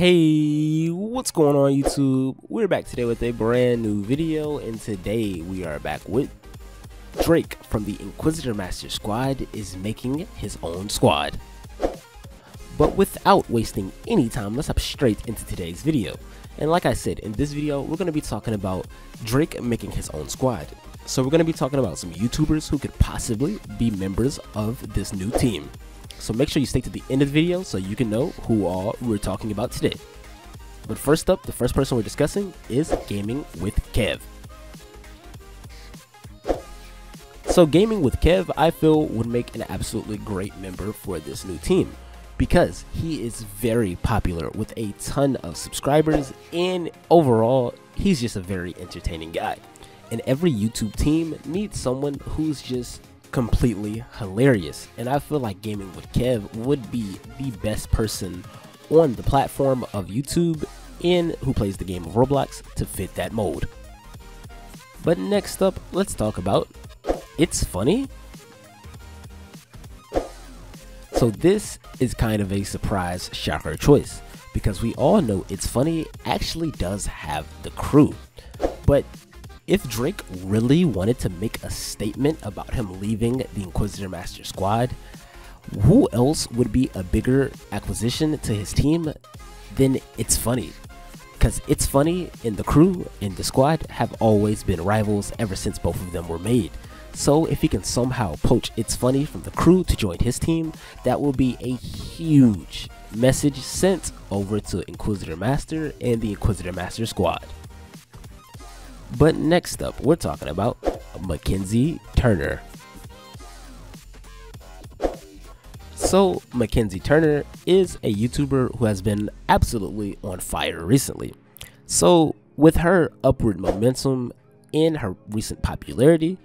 Hey, what's going on YouTube? We're back today with a brand new video and today we are back with Drake from the Inquisitor Master squad is making his own squad. But without wasting any time, let's hop straight into today's video. And like I said, in this video, we're going to be talking about Drake making his own squad. So we're going to be talking about some YouTubers who could possibly be members of this new team. So make sure you stay to the end of the video so you can know who all we're talking about today. But first up, the first person we're discussing is Gaming with Kev. So Gaming with Kev, I feel would make an absolutely great member for this new team because he is very popular with a ton of subscribers and overall, he's just a very entertaining guy. And every YouTube team needs someone who's just completely hilarious. And I feel like Gaming with Kev would be the best person on the platform of YouTube and who plays the game of Roblox to fit that mold. But next up, let's talk about ItsFunneh. So this is kind of a surprise shocker choice because we all know ItsFunneh actually does have the Krew. But if Drake really wanted to make a statement about him leaving the Inquisitor Master squad, who else would be a bigger acquisition to his team than ItsFunneh? Because ItsFunneh and the Krew and the squad have always been rivals ever since both of them were made. So if he can somehow poach ItsFunneh from the Krew to join his team, that will be a huge message sent over to Inquisitor Master and the Inquisitor Master squad. But next up, we're talking about Mackenzie Turner. So, Mackenzie Turner is a YouTuber who has been absolutely on fire recently. So, with her upward momentum and her recent popularity,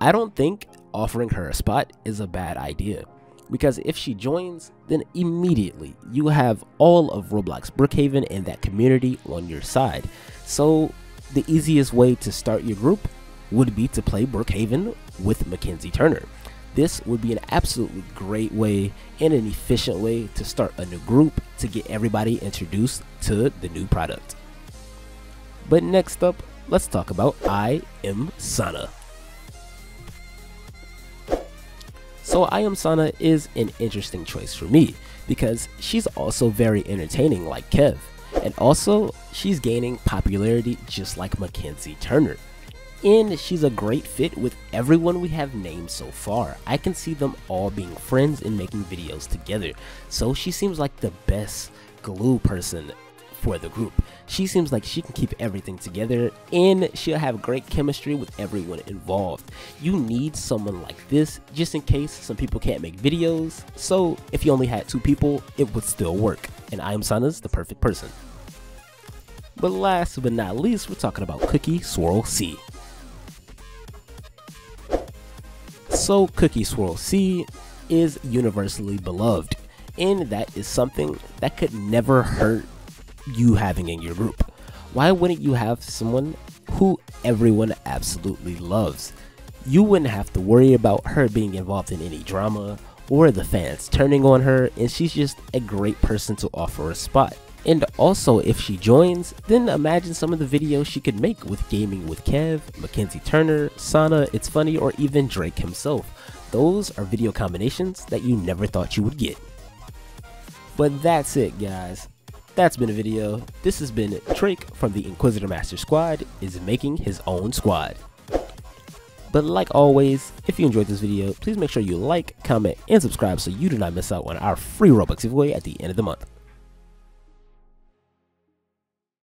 I don't think offering her a spot is a bad idea. Because if she joins, then immediately you have all of Roblox Brookhaven and that community on your side. So the easiest way to start your group would be to play Brookhaven with Mackenzie Turner. This would be an absolutely great way and an efficient way to start a new group to get everybody introduced to the new product. But next up, let's talk about I Am Sanna. So I Am Sanna is an interesting choice for me because she's also very entertaining like Kev. And also, she's gaining popularity just like Mackenzie Turner. And she's a great fit with everyone we have named so far. I can see them all being friends and making videos together. So she seems like the best glue person for the group. She seems like she can keep everything together and she'll have great chemistry with everyone involved. You need someone like this just in case some people can't make videos. So if you only had two people, it would still work. And I am Sanna's the perfect person. But last but not least, we're talking about Cookie Swirl C. So Cookie Swirl C is universally beloved, and that is something that could never hurt you having in your group. Why wouldn't you have someone who everyone absolutely loves? You wouldn't have to worry about her being involved in any drama or the fans turning on her, and she's just a great person to offer a spot. And also, if she joins, then imagine some of the videos she could make with Gaming with Kev, Mackenzie Turner, Sanna, It's Funny, or even Drake himself. Those are video combinations that you never thought you would get. But that's it, guys. That's been a video. This has been Drake from the Inquisitor Master Squad is making his own squad. But like always, if you enjoyed this video, please make sure you like, comment, and subscribe so you do not miss out on our free Robux giveaway at the end of the month.